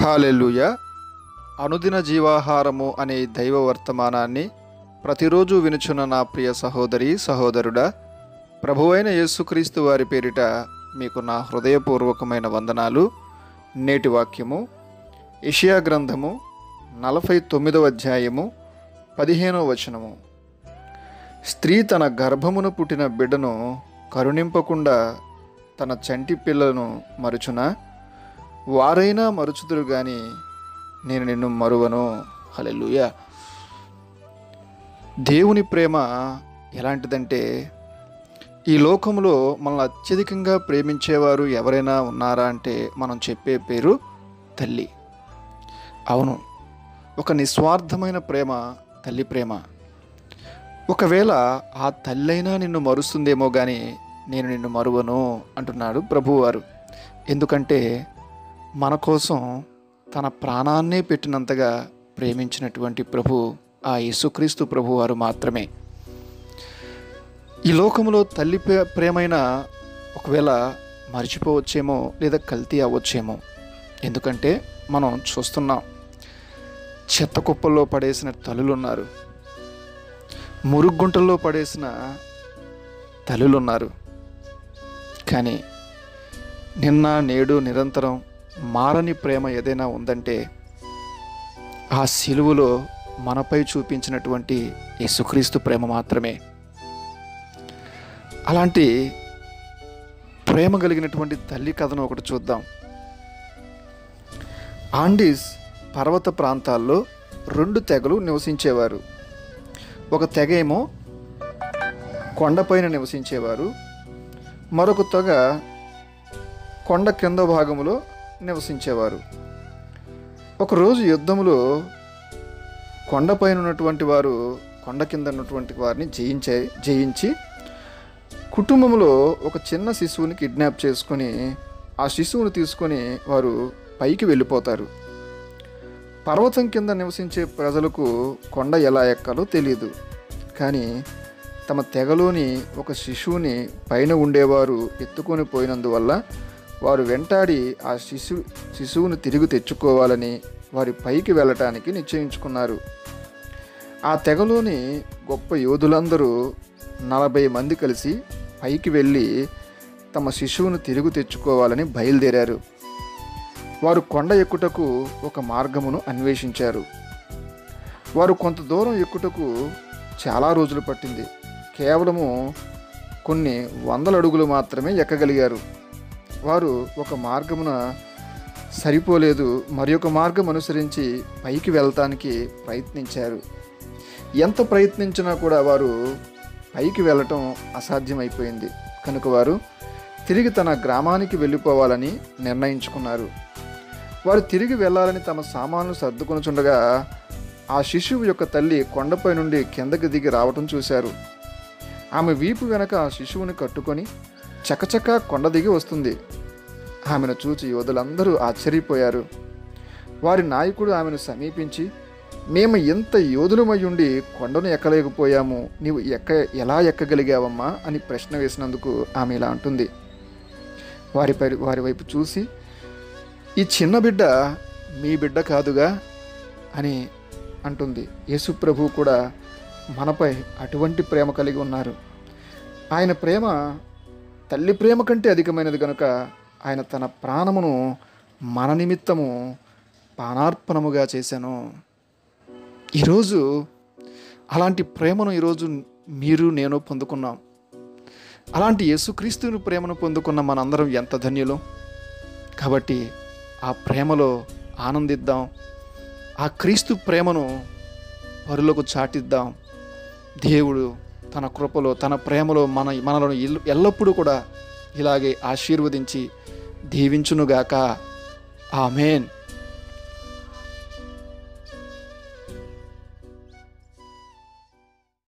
Hallelujah. అనుదిన జీవాహారము అనే దైవ వర్తమానాన్ని ప్రతిరోజు వినుచున్న నా ప్రియ సహోదరి సహోదరుడా ప్రభువైన యేసుక్రీస్తు వారి పేరిట మీకు నా హృదయపూర్వకమైన వందనాలు. నేటి వాక్యము ఇషియా గ్రంథము నలభై తొమ్మిదవ అధ్యాయము పదిహేనవ వచనము. స్త్రీ తన గర్భమును పుట్టిన బిడ్డను కరుణింపకుండా తన చంటి పిల్లలను మరుచునా? వారైనా మరుచుదురు కానీ నేను నిన్ను మరువను. హలెలుయ దేవుని ప్రేమ ఎలాంటిదంటే ఈ లోకంలో మనల్ని అత్యధికంగా ప్రేమించేవారు ఎవరైనా ఉన్నారా అంటే మనం చెప్పే పేరు తల్లి. అవును ఒక నిస్వార్థమైన ప్రేమ తల్లి ప్రేమ. ఒకవేళ ఆ తల్లైనా నిన్ను మరుస్తుందేమో కానీ నేను నిన్ను మరువను అంటున్నాడు ప్రభువారు ఎందుకంటే మన కోసం తన ప్రాణాన్నే పెట్టినంతగా ప్రేమించినటువంటి ప్రభు ఆ యేసుక్రీస్తు ప్రభువారు మాత్రమే. ఈ లోకంలో తల్లి ప్రే- ప్రేమైన ఒకవేళ మర్చిపోవచ్చేమో లేదా కల్తీ అవ్వచ్చేమో. ఎందుకంటే మనం చూస్తున్నాం చెత్త కుప్పల్లో పడేసిన తల్లులు ఉన్నారు మురుగుంటల్లో పడేసిన తల్లులు ఉన్నారు కానీ నిన్న నేడు నిరంతరం మారని ప్రేమ ఏదైనా ఉందంటే ఆ సిలువలో మనపై చూపించినటువంటి యేసుక్రీస్తు ప్రేమ మాత్రమే. అలాంటి ప్రేమ కలిగినటువంటి తల్లి కథను ఒకటి చూద్దాం. ఆండీస్ పర్వత ప్రాంతాల్లో రెండు తెగలు నివసించేవారు. ఒక తెగ ఏమో కొండపైన నివసించేవారు. మరొక తెగ కొండ కింద భాగములో నివసించేవారు. ఒకరోజు యుద్ధములో కొండపైన ఉన్నటువంటి వారు కొండ కింద ఉన్నటువంటి వారిని జయించే జయించి కుటుంబంలో ఒక చిన్న శిశువుని కిడ్నాప్ చేసుకొని ఆ శిశువుని తీసుకొని వారు పైకి వెళ్ళిపోతారు. పర్వతం కింద నివసించే ప్రజలకు కొండ ఎలా ఎక్కాలో తెలియదు కానీ తమ తెగలోని ఒక శిశువుని పైన ఉండేవారు ఎత్తుకొని పోయినందువల్ల వారు వెంటాడి ఆ శిశు శిశువును తిరిగి తెచ్చుకోవాలని వారి పైకి వెళ్ళటానికి నిశ్చయించుకున్నారు. ఆ తెగలోని గొప్ప యోధులందరూ నలభై మంది కలిసి పైకి వెళ్ళి తమ శిశువును తిరిగి తెచ్చుకోవాలని బయలుదేరారు. వారు కొండ ఎక్కుటకు ఒక మార్గమును అన్వేషించారు. వారు కొంత దూరం ఎక్కుటకు చాలా రోజులు పట్టింది. కేవలము కొన్ని వందల అడుగులు మాత్రమే ఎక్కగలిగారు. వారు ఒక మార్గమున సరిపోలేదు. మరి ఒక మార్గం అనుసరించి పైకి వెళ్ళటానికి ప్రయత్నించారు. ఎంత ప్రయత్నించినా కూడా వారు పైకి వెళ్ళటం అసాధ్యమైపోయింది. కనుక వారు తిరిగి తన గ్రామానికి వెళ్ళిపోవాలని నిర్ణయించుకున్నారు. వారు తిరిగి వెళ్ళాలని తమ సామాన్లు సర్దుకొనుచుండగా ఆ శిశువు యొక్క తల్లి కొండపై నుండి కిందకి దిగి రావటం చూశారు. ఆమె వీపు వెనక ఆ శిశువుని కట్టుకొని చకచక కొండ దిగి వస్తుంది. ఆమెను చూచి యోధులందరూ ఆశ్చర్యపోయారు. వారి నాయకుడు ఆమెను సమీపించి మేము ఎంత యోధులమయ్యుండి కొండను ఎక్కలేకపోయాము. నీవు ఎక్క ఎలా ఎక్కగలిగావమ్మా? అని ప్రశ్న వేసినందుకు ఆమె ఇలా అంటుంది. వారిపై వారి వైపు చూసి ఈ చిన్న బిడ్డ మీ బిడ్డ కాదుగా అని అంటుంది. యేసుప్రభు కూడా మనపై అటువంటి ప్రేమ కలిగి ఉన్నారు. ఆయన ప్రేమ తల్లి ప్రేమ కంటే అధికమైనది కనుక ఆయన తన ప్రాణమును మన నిమిత్తము పానార్పణముగా చేశాను. ఈరోజు అలాంటి ప్రేమను ఈరోజు మీరు నేను పొందుకున్నాం. అలాంటి యేసుక్రీస్తుని ప్రేమను పొందుకున్న మనందరం ఎంత ధన్యులు? కాబట్టి ఆ ప్రేమలో ఆనందిద్దాం. ఆ క్రీస్తు ప్రేమను పరులకు చాటిద్దాం. దేవుడు తన కృపలో తన ప్రేమలో మన మనలను ఎల్- ఎల్లప్పుడూ కూడా ఇలాగే ఆశీర్వదించి దీవించునుగాక. ఆమెన్.